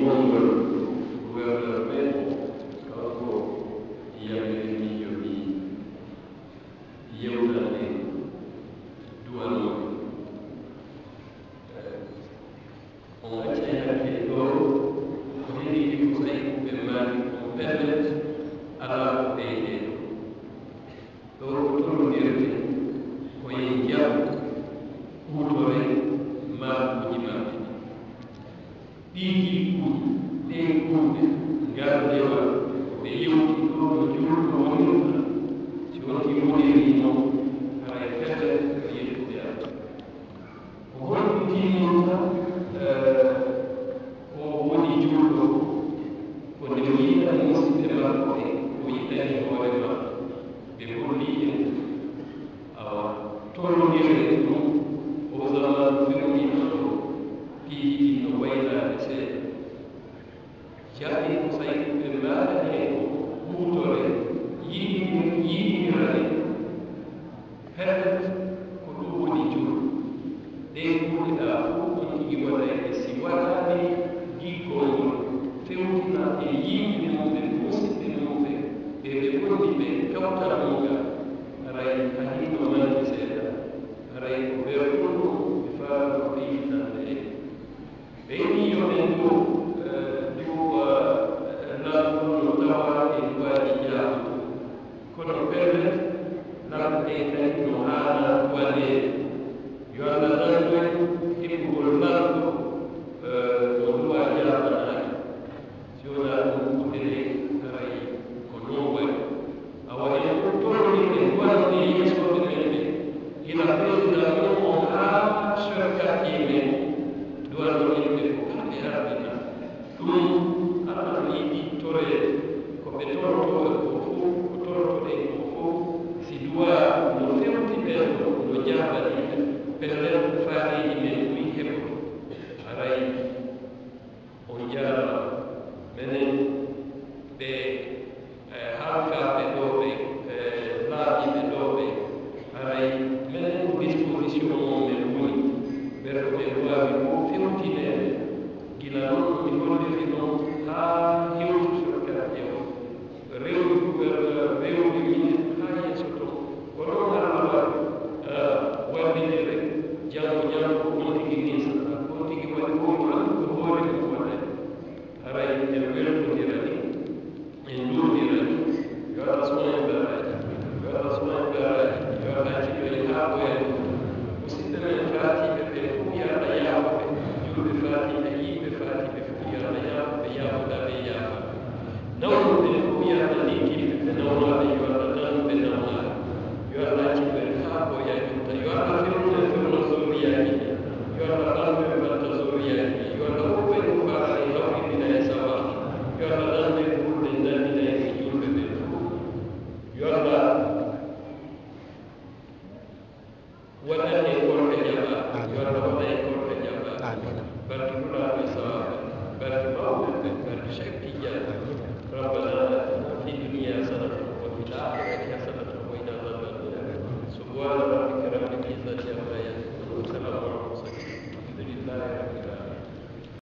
mongol gouverneur Thank you. deputato gli guadagni guardati dicono feuna e gli venute fosse tenute e le vuol di me cauta amica rai anito mangi sera rai vergono e farlo finita lei e io ne do più lavoro tava e guadigliato con il pelle la e tenno alla guadigliato Yo alabarte y multimedia. Ghilarolo continuò dicendo la chirurgioterapia, reo per reo la di ولا